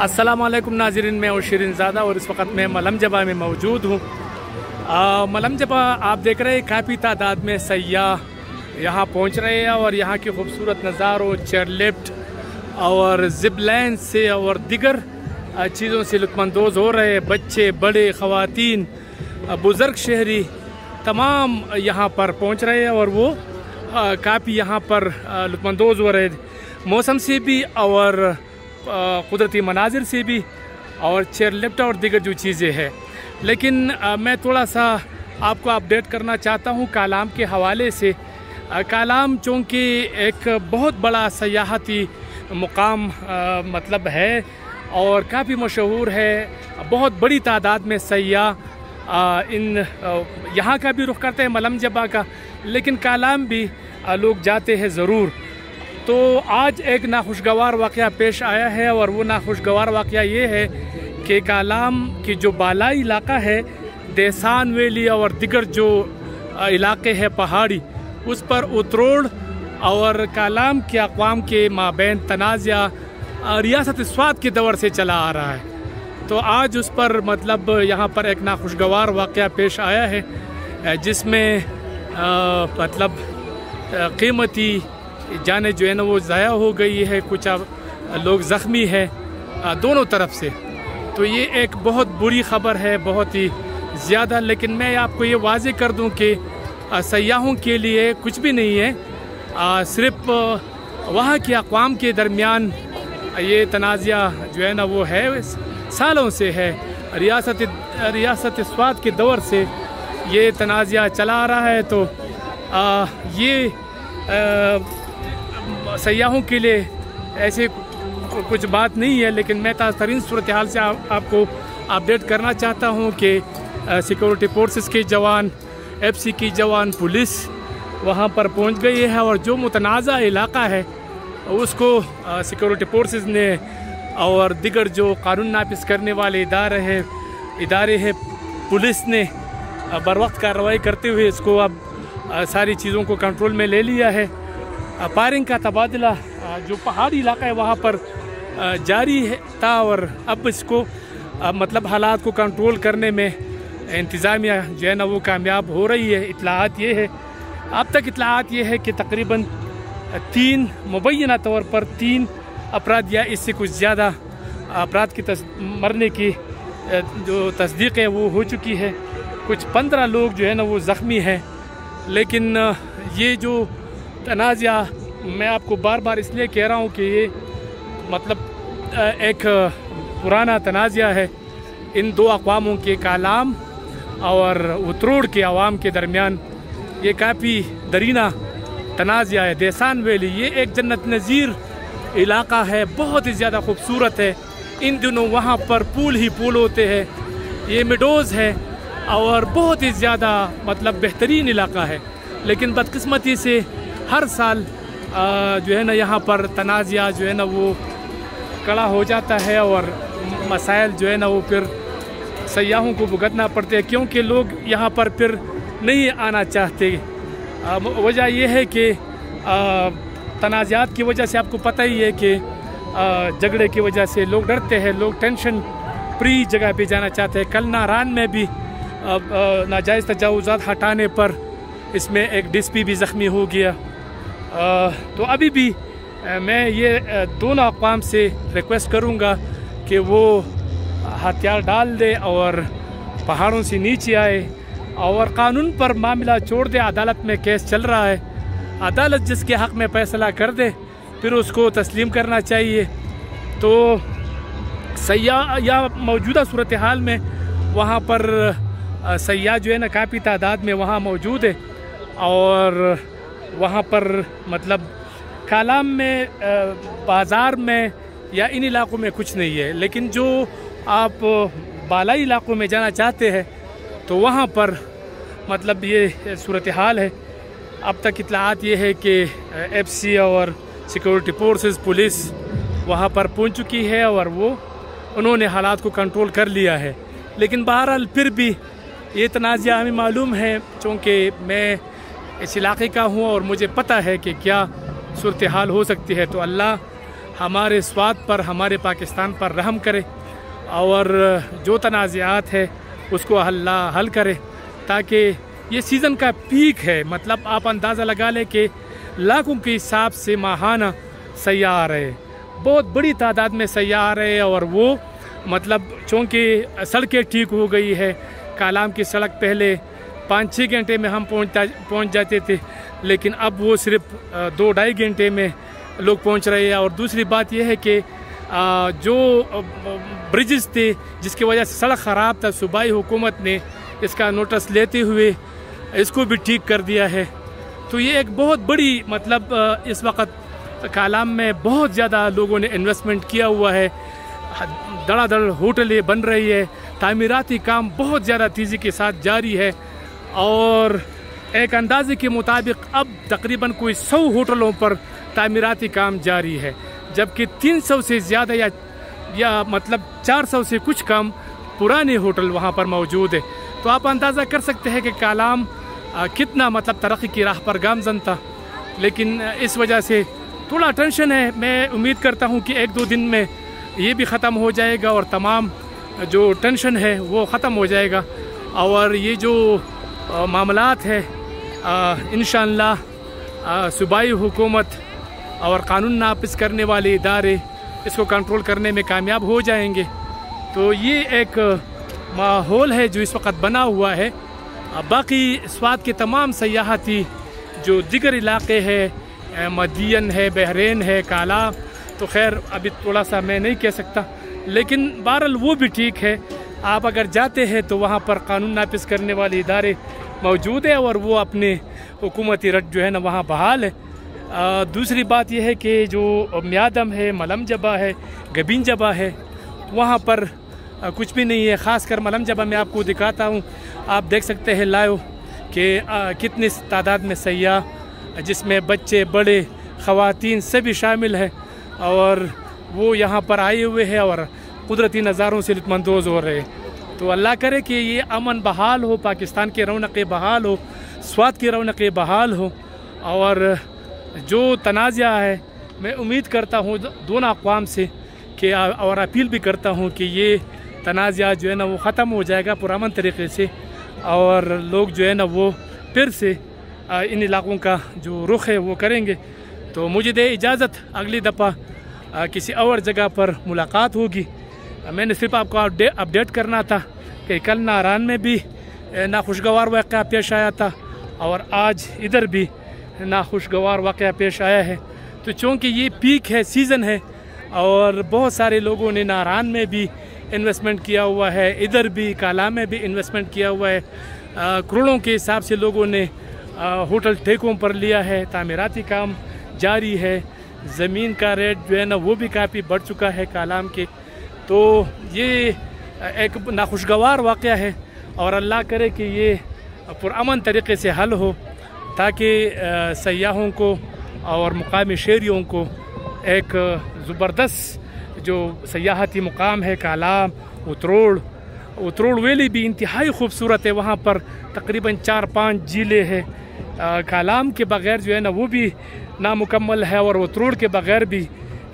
अस्सलाम वालेकुम नाजरीन मैं और शिरीन ज़ादा और इस वक्त मैं मलम जबा में मौजूद हूँ। मलम जबा, आप देख रहे हैं काफ़ी तादाद में सयाह यहाँ पहुँच रहे हैं और यहाँ के खूबसूरत नज़ारों चेयर लिफ्ट और जिप लाइन से और दिगर चीज़ों से लुफानंदोज़ हो रहे हैं। बच्चे, बड़े, ख़वातीन बुज़ुर्ग, शहरी, तमाम यहाँ पर पहुँच रहे हैं और वो काफ़ी यहाँ पर लुफानंदोज़ हो रहे मौसम से भी और कुदरती मनाजिर से भी और चेयर लिफ्ट और दिगर जो चीज़ें हैं। लेकिन मैं थोड़ा सा आपको अपडेट करना चाहता हूँ कालाम के हवाले से। कालाम चूँकि एक बहुत बड़ा सयाहती मुकाम मतलब है और काफ़ी मशहूर है। बहुत बड़ी तादाद में सयाह इन यहाँ का भी रुख करते हैं मलम जबा का। लेकिन कालाम भी लोग जाते हैं ज़रूर। तो आज एक नाखुशगवार वाक़ पेश आया है और वो नाखुशगवार वाक़ ये है कि कालाम की जो बालाई इलाका है देसान वैली और दिगर जो इलाके हैं पहाड़ी, उस पर उतरोड़ और कालाम के अकवाम के माबेन तनाज़ा रियासत स्वाद के दौर से चला आ रहा है। तो आज उस पर मतलब यहाँ पर एक नाखुशगवार वाक़ पेश आया है जिसमें मतलब कीमती जाने जो है ना वो ज़ाया हो गई है कुछ अब लोग ज़ख्मी है दोनों तरफ़ से। तो ये एक बहुत बुरी ख़बर है बहुत ही ज़्यादा लेकिन मैं आपको ये वाजे कर दूँ कि सयाहों के लिए कुछ भी नहीं है। सिर्फ़ वहाँ के अकवाम के दरमियान ये तनाज़ा जो है ना वो है सालों से है। रियासत रियासत स्वाद के दौर से ये तनाज़ा चला आ रहा है तो आ, ये आ, सयाहों के लिए ऐसे कुछ बात नहीं है लेकिन मैं ताज़ तरीन सूरत हाल से आ, आपको अपडेट करना चाहता हूँ कि सिक्योरिटी फोर्सेस के जवान एफसी की जवान पुलिस वहाँ पर पहुँच गई है और जो मुतनाज़ा इलाका है उसको सिक्योरिटी फोर्सेस ने और दिगर जो कानून नाफिज करने वाले इदारे हैं इदारे हैं पुलिस ने बर वक्त कार्रवाई करते हुए इसको अब सारी चीज़ों को कंट्रोल में ले लिया है। फायरिंग का तबादला जो पहाड़ी इलाका है, वहाँ पर जारी था और अब इसको मतलब हालात को कंट्रोल करने में इंतज़ामिया जो है ना वो कामयाब हो रही है। इतलात ये है, अब तक इतलात ये है कि तकरीबन तीन मुबैना तौर पर तीन अपराध या इससे कुछ ज़्यादा अपराध की मरने की जो तस्दीक है, वो हो चुकी है। कुछ पंद्रह लोग जो है ना वो ज़ख्मी हैं, लेकिन ये जो तनाज़ा मैं आपको बार बार इसलिए कह रहा हूँ कि ये मतलब एक पुराना तनाज़ा है। इन दो अकवामों के कालाम और उतरोड़ के आवाम के दरमियान ये काफ़ी दरीना तनाज़ा है। देसान वैली, ये एक जन्नत नज़ीर इलाका है, बहुत ही ज़्यादा खूबसूरत है। इन दिनों वहाँ पर पुल ही पुल होते हैं, ये मिडोज़ है और बहुत ही ज़्यादा मतलब बेहतरीन इलाका है। लेकिन बदकस्मती से हर साल जो है ना, यहाँ पर तनाज़ा जो है ना, वो कड़ा हो जाता है और मसाइल जो है ना, वो फिर सयाहों को भुगतना पड़ते हैं, क्योंकि लोग यहाँ पर फिर नहीं आना चाहते। वजह यह है कि तनाज़ात की वजह से आपको पता ही है कि झगड़े की वजह से लोग डरते हैं, लोग टेंशन फ्री जगह पे जाना चाहते हैं। कल नारान में भी नाजायज़ तजावज़ात हटाने पर इसमें एक डिस्पी भी ज़ख्मी हो गया। तो अभी भी मैं ये दोनों अकवाम से रिक्वेस्ट करूँगा कि वो हथियार डाल दे और पहाड़ों से नीचे आए और कानून पर मामला छोड़ दे। अदालत में केस चल रहा है। अदालत जिसके हक़ में फैसला कर दे, फिर उसको तस्लीम करना चाहिए। तो सयाह या मौजूदा सूरत हाल में वहाँ पर सयाह जो है ना, काफ़ी तादाद में वहाँ मौजूद है और वहाँ पर मतलब कालाम में बाज़ार में या इन इलाकों में कुछ नहीं है। लेकिन जो आप बालाई इलाकों में जाना चाहते हैं तो वहाँ पर मतलब ये सूरत हाल है। अब तक इतलात ये है कि एफ़ सी और सिक्योरिटी फोर्सेस पुलिस वहाँ पर पहुँच चुकी है और वो उन्होंने हालात को कंट्रोल कर लिया है। लेकिन बहरहाल फिर भी ये तनाज़ा हमें मालूम है, चूँकि मैं इस इलाके का हूँ और मुझे पता है कि क्या सूरत हाल हो सकती है। तो अल्लाह हमारे स्वाद पर, हमारे पाकिस्तान पर रहम करे और जो तनाज़ात है उसको हल्ला हल करे ताकि ये सीज़न का पीक है। मतलब आप अंदाज़ा लगा लें कि लाखों के हिसाब से माहाना सयाह आ रहे बहुत बड़ी तादाद में सयाह आ रहे और वो मतलब चूँकि सड़कें ठीक हो गई है, कालाम की सड़क पहले पाँच छः घंटे में हम पहुँचता पहुँच जाते थे, लेकिन अब वो सिर्फ़ दो ढाई घंटे में लोग पहुँच रहे हैं। और दूसरी बात यह है कि जो ब्रिजेस थे, जिसकी वजह से सड़क ख़राब था, सूबाई हुकूमत ने इसका नोटिस लेते हुए इसको भी ठीक कर दिया है। तो ये एक बहुत बड़ी मतलब इस वक्त कालाम में बहुत ज़्यादा लोगों ने इन्वेस्टमेंट किया हुआ है। धड़ाधड़ होटलें बन रही है। तामीराती काम बहुत ज़्यादा तेज़ी के साथ जारी है। और एक अंदाजे के मुताबिक अब तकरीबन कोई सौ होटलों पर तामीराती काम जारी है, जबकि 300 से ज़्यादा या या मतलब 400 से कुछ कम पुराने होटल वहाँ पर मौजूद है। तो आप अंदाज़ा कर सकते हैं कि कालाम कितना मतलब तरक्की की राह पर गामजन था। लेकिन इस वजह से थोड़ा टेंशन है। मैं उम्मीद करता हूँ कि एक दो दिन में ये भी ख़त्म हो जाएगा और तमाम जो टेंशन है वो ख़त्म हो जाएगा। और ये जो मामलात है। इन सूबाई हुकूमत और कानून नापिस करने वाले इदारे इसको कंट्रोल करने में कामयाब हो जाएँगे। तो ये एक माहौल है जो इस वक्त बना हुआ है। बाकी स्वाद के तमाम सयाहती जो दिगर इलाके हैं मदियन है, बहरीन है, काला तो खैर, अभी थोड़ा सा मैं नहीं कह सकता। लेकिन बहरल वो भी ठीक है। आप अगर जाते हैं तो वहाँ पर कानून नापिस करने वाले इदारे मौजूद है और वो अपने हुकूमती रट जो है ना वहाँ बहाल है। आ, दूसरी बात यह है कि जो म्यादम है मलम जबा है गबीन जबा है वहाँ पर आ, कुछ भी नहीं है। ख़ास कर मलम जबा मैं आपको दिखाता हूँ। आप देख सकते हैं लायो कि कितनी तादाद में सयाह जिसमें बच्चे बड़े ख़वातीन सभी शामिल हैं और वो यहाँ पर आए हुए हैं और कुदरती नज़ारों से लुत्फानंदोज़ हो रहे हैं। तो अल्लाह करे कि ये अमन बहाल हो, पाकिस्तान की रौनक बहाल हो, स्वाद की रौनक बहाल हो। और जो तनाज़ा है, मैं उम्मीद करता हूँ दोनों अकवाम से कि और अपील भी करता हूँ कि ये तनाज़ा जो है ना वो ख़त्म हो जाएगा पुरान तरीके से। और लोग जो है ना वो फिर से इन इलाकों का जो रुख है वो करेंगे। तो मुझे दे इजाज़त। अगली दफ़ा किसी और जगह पर मुलाकात होगी। मैंने सिर्फ़ आपको अपडेट करना था कि कल नारान में भी नाखुशगवार वाक़ पेश आया था और आज इधर भी नाखुशगवार वाक़ पेश आया है। तो चूँकि ये पीक है सीज़न है और बहुत सारे लोगों ने नारान में भी इन्वेस्टमेंट किया हुआ है इधर भी काला में भी इन्वेस्टमेंट किया हुआ है करोड़ों के हिसाब से लोगों ने आ, होटल ठेकों पर लिया है तामीराती काम जारी है ज़मीन का रेट जो है ना वो भी काफ़ी बढ़ चुका है कालाम के तो ये एक नाखुशगवार वाक़ है और अल्लाह करे कि ये पुरान तरीके से हल हो ताकि सयाहों को और मुकामी शहरीों को एक ज़बरदस्त जो सयाहती मुकाम है, कालाम, उतरोड़ उतरोड़ वैली भी इंतहाई खूबसूरत है। वहाँ पर तकरीबन चार पाँच ज़िले हैं। कालाम के बग़ैर जो है ना वो भी नामुकम्मल है और उतरोड़ के बग़ैर भी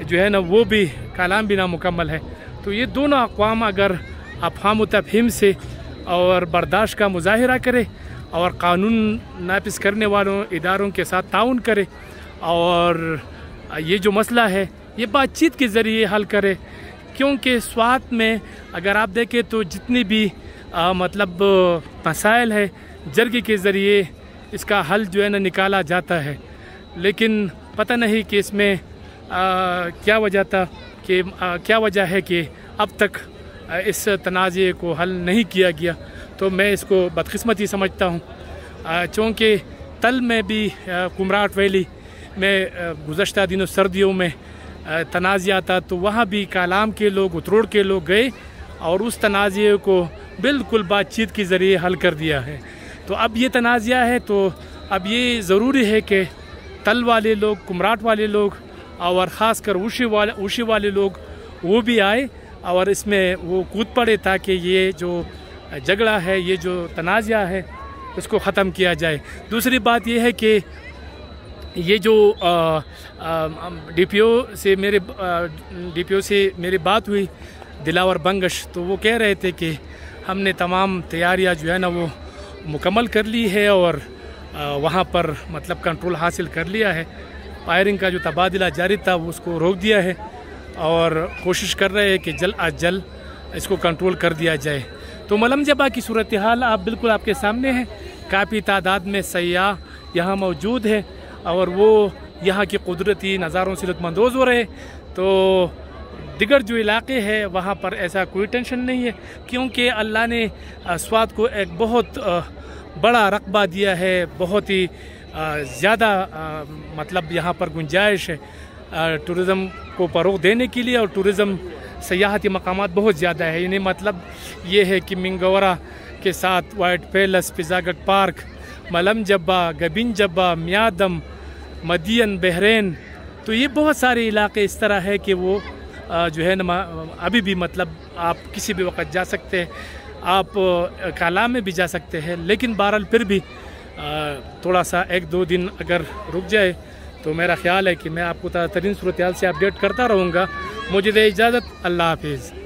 जो है ना वो भी कालाम भी नामुकम्मल है। तो ये दोनों अकवाम अगर अफाम तफहीम से और बर्दाश्त का मुजाहरा करे और कानून नापिस करने वालों इदारों के साथ ताउन करे और ये जो मसला है ये बातचीत के ज़रिए हल करे। क्योंकि स्वाद में अगर आप देखें तो जितनी भी आ, मतलब मसाइल है जर्ग के ज़रिए इसका हल जो है ना निकाला जाता है। लेकिन पता नहीं कि इसमें आ, क्या वजह था। कि क्या वजह है कि अब तक इस तनाज़े को हल नहीं किया गया? तो मैं इसको बदकस्मती समझता हूँ। चूँकि तल में भी कुमराट वैली में गुज्त दिनों सर्दियों में तनाज़ था तो वहाँ भी कालाम के लोग, उतरोड़ के लोग गए और उस तनाज़े को बिल्कुल बातचीत के ज़रिए हल कर दिया है। तो अब ये तनाज़ा है तो अब ये ज़रूरी है कि तल वाले लोग, कुमराट वाले लोग और ख़ास कर ऊशी वाले ऊशी वाले लोग वो भी आए और इसमें वो कूद पड़े ताकि ये जो झगड़ा है, ये जो तनाज़ा है, इसको ख़त्म किया जाए। दूसरी बात यह है कि ये जो डीपीओ से मेरे डीपीओ से मेरी बात हुई, दिलावर बंगश तो वो कह रहे थे कि हमने तमाम तैयारियाँ जो है ना वो मुकम्मल कर ली है और वहाँ पर मतलब कंट्रोल हासिल कर लिया है। फायरिंग का जो तबादला जारी था उसको रोक दिया है और कोशिश कर रहे हैं कि जल्द आज जल इसको कंट्रोल कर दिया जाए। तो मलम जबा की सूरत हाल आप बिल्कुल आपके सामने हैं। काफ़ी तादाद में सयाह यहाँ मौजूद है और वो यहाँ के कुदरती नज़ारों से लुत्फानंदोज़ हो रहे तो दिगर जो इलाके हैं, वहाँ पर ऐसा कोई टेंशन नहीं है, क्योंकि अल्लाह ने स्वाद को एक बहुत बड़ा रकबा दिया है, बहुत ही ज़्यादा मतलब यहाँ पर गुंजाइश है। टूरिज़म को फ़रोग देने के लिए और टूरिज़म सयाहती मकाम बहुत ज़्यादा है। इन्हें मतलब ये है कि मिंगोरा के साथ वाइट पैलेस पिज़ागट पार्क मलम जब्बा गबिन जब्बा म्यादम मदियन बहरेन तो ये बहुत सारे इलाके इस तरह है कि वो जो है ना अभी भी मतलब आप किसी भी वक्त जा सकते हैं। आप काला में भी जा सकते हैं, लेकिन बहरहाल फिर भी थोड़ा सा एक दो दिन अगर रुक जाए तो मेरा ख्याल है कि मैं आपको ताज़ा तरीन सूरत से अपडेट करता रहूँगा। मुझे दे इजाज़त, अल्लाह हाफिज़।